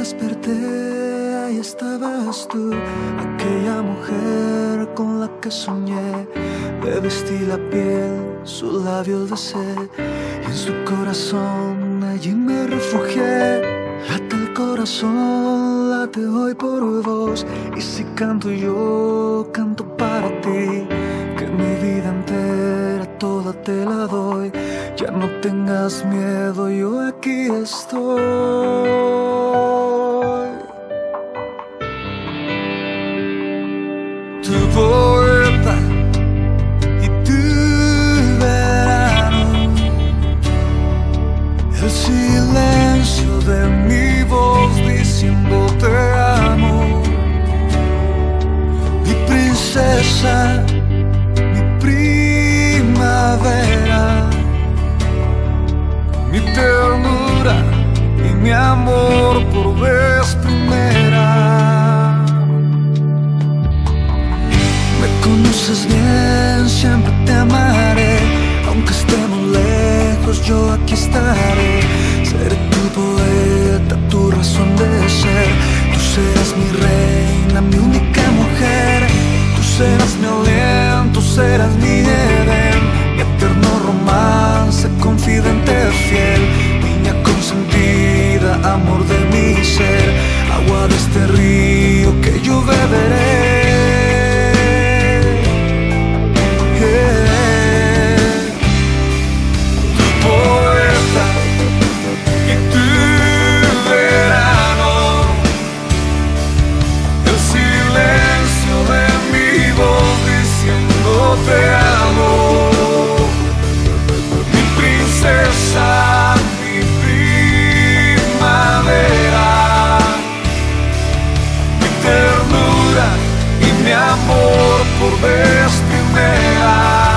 desperté, ahí estabas tú, aquella mujer con la que soñé. Le vestí la piel, su labio sed, y en su corazón allí me refugié. Late el corazón, late hoy por vos, y si canto yo, canto para ti, que mi vida entera toda te la doy. Ya no tengas miedo, yo aquí estoy. Mi amor por vez primera. Me conoces bien, siempre te amaré, aunque estemos lejos, yo aquí estaré. Seré tu poeta, tu razón de ser. Tú serás mi reina, mi única mujer. Tú serás mi aliento, serás mi de este río que yo beberé. Amor por vez primera.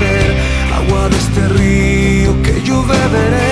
Ser, agua de este río que yo beberé.